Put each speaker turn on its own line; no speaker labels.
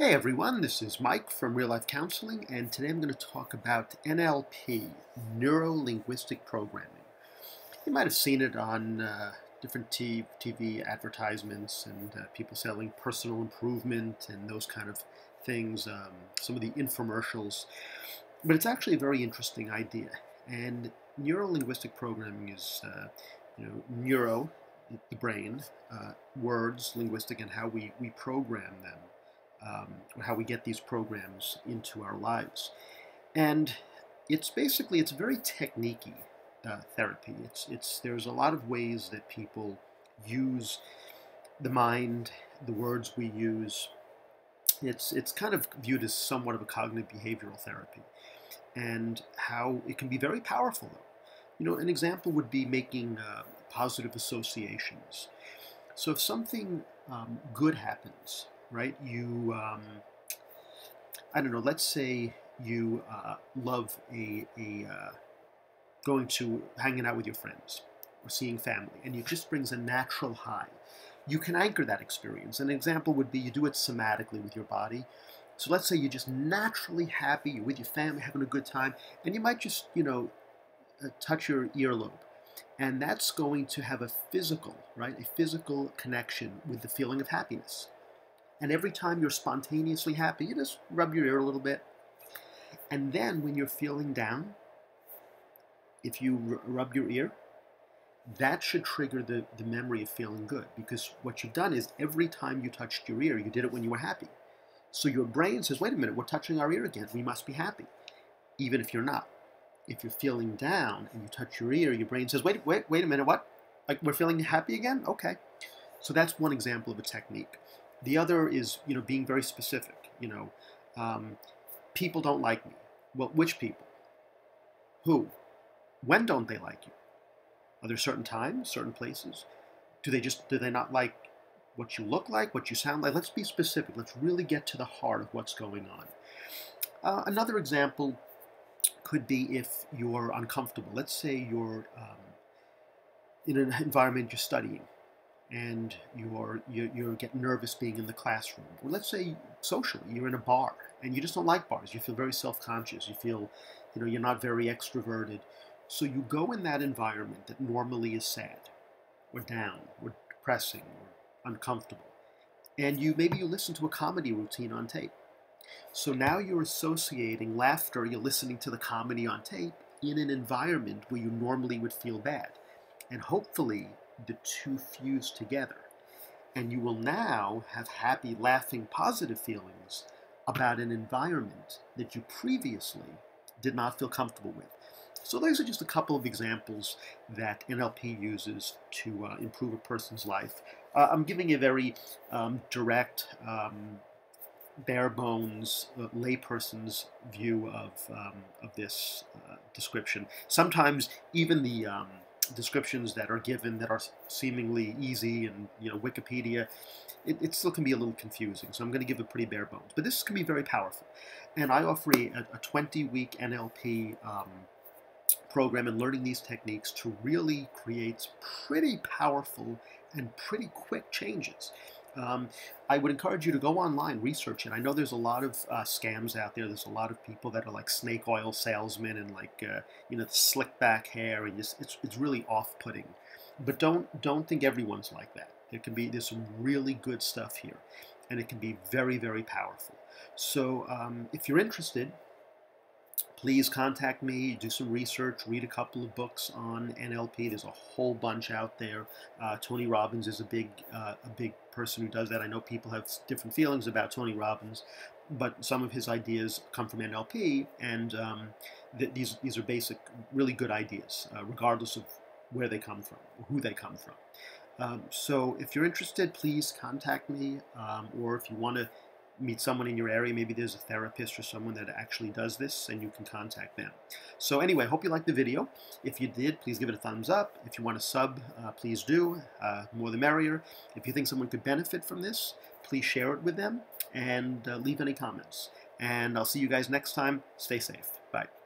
Hey everyone, this is Mike from Real Life Counseling, and today I'm going to talk about NLP, Neuro Linguistic Programming. You might have seen it on uh, different TV advertisements and uh, people selling personal improvement and those kind of things, um, some of the infomercials. But it's actually a very interesting idea. And neuro linguistic programming is, uh, you know, neuro, the brain, uh, words, linguistic, and how we, we program them um, how we get these programs into our lives. And it's basically, it's very techniquey uh, therapy. It's, it's, there's a lot of ways that people use the mind, the words we use. It's, it's kind of viewed as somewhat of a cognitive behavioral therapy and how it can be very powerful. Though. You know, an example would be making uh, positive associations. So if something um, good happens, right? You, um, I don't know, let's say you uh, love a, a uh, going to hanging out with your friends or seeing family, and it just brings a natural high. You can anchor that experience. An example would be you do it somatically with your body. So let's say you're just naturally happy, you're with your family, having a good time, and you might just, you know, uh, touch your earlobe. And that's going to have a physical, right, a physical connection with the feeling of happiness. And every time you're spontaneously happy, you just rub your ear a little bit. And then when you're feeling down, if you rub your ear, that should trigger the, the memory of feeling good because what you've done is every time you touched your ear, you did it when you were happy. So your brain says, wait a minute, we're touching our ear again. We must be happy, even if you're not. If you're feeling down and you touch your ear, your brain says, wait, wait, wait a minute, what? Like we're feeling happy again? Okay. So that's one example of a technique. The other is, you know, being very specific. You know, um, people don't like me. Well, which people? Who? When don't they like you? Are there certain times, certain places? Do they just do they not like what you look like, what you sound like? Let's be specific. Let's really get to the heart of what's going on. Uh, another example could be if you're uncomfortable. Let's say you're um, in an environment you're studying and you're, you you get nervous being in the classroom. Or let's say socially, you're in a bar and you just don't like bars. You feel very self-conscious. You feel, you know, you're not very extroverted. So you go in that environment that normally is sad, or down, or depressing, or uncomfortable, and you maybe you listen to a comedy routine on tape. So now you're associating laughter. You're listening to the comedy on tape in an environment where you normally would feel bad, and hopefully the two fuse together. And you will now have happy, laughing, positive feelings about an environment that you previously did not feel comfortable with. So those are just a couple of examples that NLP uses to uh, improve a person's life. Uh, I'm giving a very um, direct, um, bare bones, uh, layperson's view of, um, of this uh, description. Sometimes even the um, descriptions that are given that are seemingly easy and you know Wikipedia, it, it still can be a little confusing. So I'm going to give it pretty bare bones. But this can be very powerful. And I offer a, a 20 week NLP um, program and learning these techniques to really create pretty powerful and pretty quick changes. Um, I would encourage you to go online, research it. I know there's a lot of uh, scams out there. There's a lot of people that are like snake oil salesmen and like uh, you know slick back hair, and just, it's it's really off-putting. But don't don't think everyone's like that. There can be there's some really good stuff here, and it can be very very powerful. So um, if you're interested, please contact me, do some research, read a couple of books on NLP. There's a whole bunch out there. Uh, Tony Robbins is a big, uh, a big person who does that. I know people have different feelings about Tony Robbins, but some of his ideas come from NLP, and um, th- these these are basic, really good ideas, uh, regardless of where they come from or who they come from. Um, so if you're interested, please contact me, um, or if you want to meet someone in your area. Maybe there's a therapist or someone that actually does this, and you can contact them. So anyway, I hope you liked the video. If you did, please give it a thumbs up. If you want to sub, uh, please do. Uh, more the merrier. If you think someone could benefit from this, please share it with them and uh, leave any comments. And I'll see you guys next time. Stay safe. Bye.